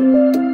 Música